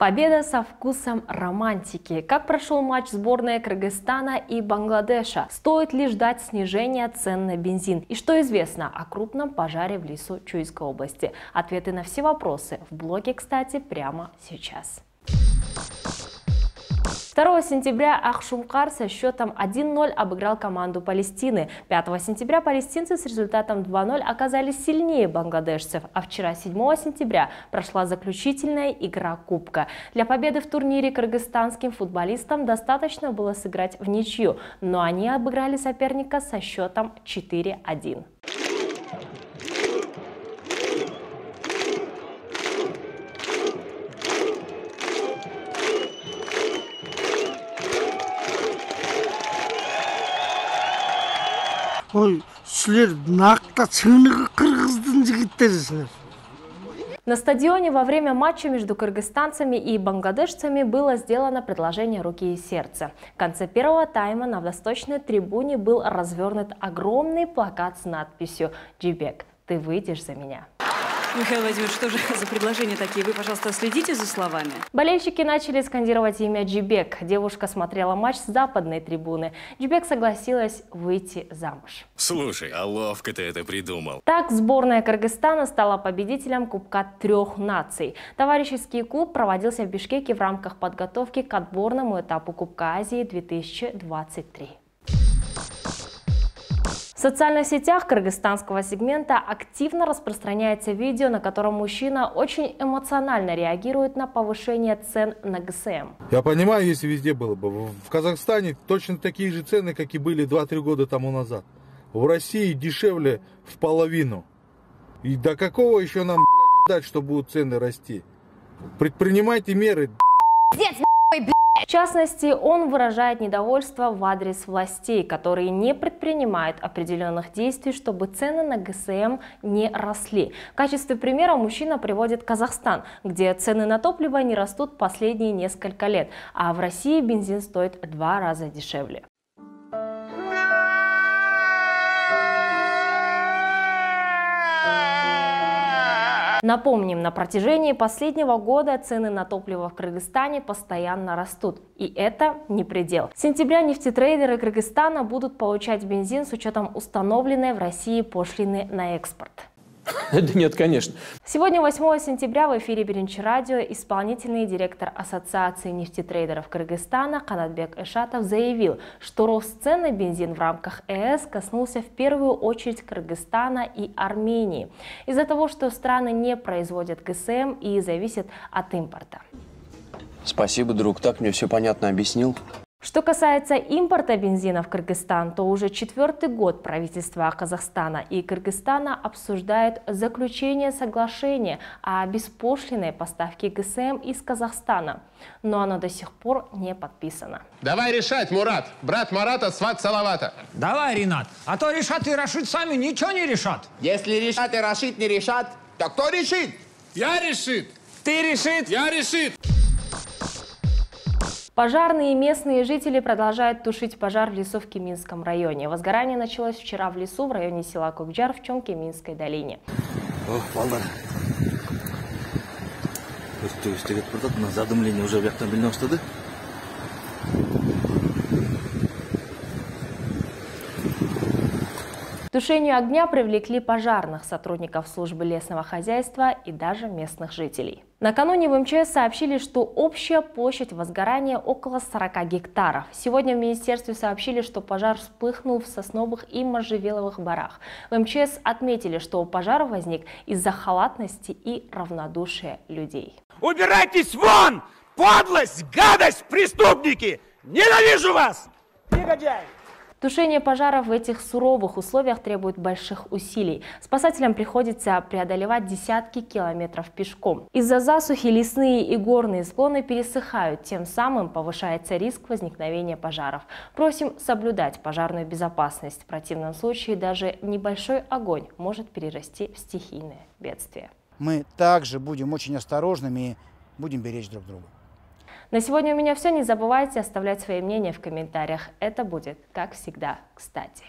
Победа со вкусом романтики. Как прошел матч сборной Кыргызстана и Бангладеша? Стоит ли ждать снижения цен на бензин? И что известно о крупном пожаре в лесу Чуйской области? Ответы на все вопросы в блоге, кстати, прямо сейчас. 2 сентября Ахшумкар со счетом 1-0 обыграл команду Палестины. 5 сентября палестинцы с результатом 2-0 оказались сильнее бангладешцев, а вчера 7 сентября прошла заключительная игра Кубка. Для победы в турнире кыргызстанским футболистам достаточно было сыграть в ничью, но они обыграли соперника со счетом 4-1. Ой сілер нақта чыныгы кыргыздын жигиттерисиңер На стадионе во время матча между кыргызстанцами и бангладешцами было сделано предложение руки и сердца. В конце первого тайма на восточной трибуне был развернут огромный плакат с надписью «Джибек, ты выйдешь за меня». Михаил Владимирович, что же за предложения такие? Вы, пожалуйста, следите за словами. Болельщики начали скандировать имя Джибек. Девушка смотрела матч с западной трибуны. Джибек согласилась выйти замуж. Слушай, а ловко ты это придумал. Так сборная Кыргызстана стала победителем Кубка трех наций. Товарищеский клуб проводился в Бишкеке в рамках подготовки к отборному этапу Кубка Азии 2023. В социальных сетях кыргызстанского сегмента активно распространяется видео, на котором мужчина очень эмоционально реагирует на повышение цен на ГСМ. Я понимаю, если везде было бы. В Казахстане точно такие же цены, как и были 2-3 года тому назад. В России дешевле в половину. И до какого еще нам блядь, ждать, что будут цены расти? Предпринимайте меры. В частности, он выражает недовольство в адрес властей, которые не предпринимают определенных действий, чтобы цены на ГСМ не росли. В качестве примера мужчина приводит Казахстан, где цены на топливо не растут последние несколько лет, а в России бензин стоит в два раза дешевле. Напомним, на протяжении последнего года цены на топливо в Кыргызстане постоянно растут. И это не предел. С сентября нефтетрейдеры Кыргызстана будут получать бензин с учетом установленной в России пошлины на экспорт. Да нет, конечно. Сегодня, 8 сентября, в эфире Беренчи радио исполнительный директор Ассоциации нефтетрейдеров Кыргызстана Канатбек Эшатов заявил, что рост цен на бензин в рамках ЭС коснулся в первую очередь Кыргызстана и Армении из-за того, что страны не производят ГСМ и зависят от импорта. Спасибо, друг, так мне все понятно объяснил. Что касается импорта бензина в Кыргызстан, то уже четвертый год правительства Казахстана и Кыргызстана обсуждают заключение соглашения о беспошлиной поставке ГСМ из Казахстана, но оно до сих пор не подписано. Давай решать, Мурат. Брат Марата, сват Салавата. Давай, Ренат, а то решат и Рашид сами ничего не решат. Если решат и Рашид не решат, то кто решит? Я решит. Ты решит. Я решит. Пожарные и местные жители продолжают тушить пожар в лесу в Кеминском районе. Возгорание началось вчера в лесу в районе села Кукджар в Чомкеминской долине. Ох, К тушению огня привлекли пожарных, сотрудников службы лесного хозяйства и даже местных жителей. Накануне в МЧС сообщили, что общая площадь возгорания около 40 гектаров. Сегодня в министерстве сообщили, что пожар вспыхнул в сосновых и можжевеловых барах. В МЧС отметили, что пожар возник из-за халатности и равнодушия людей. Убирайтесь вон! Подлость, гадость, преступники! Ненавижу вас! Негодяй! Тушение пожаров в этих суровых условиях требует больших усилий. Спасателям приходится преодолевать десятки километров пешком. Из-за засухи лесные и горные склоны пересыхают, тем самым повышается риск возникновения пожаров. Просим соблюдать пожарную безопасность. В противном случае даже небольшой огонь может перерасти в стихийное бедствие. Мы также будем очень осторожными и будем беречь друг друга. На сегодня у меня все. Не забывайте оставлять свои мнения в комментариях. Это будет, как всегда, кстати.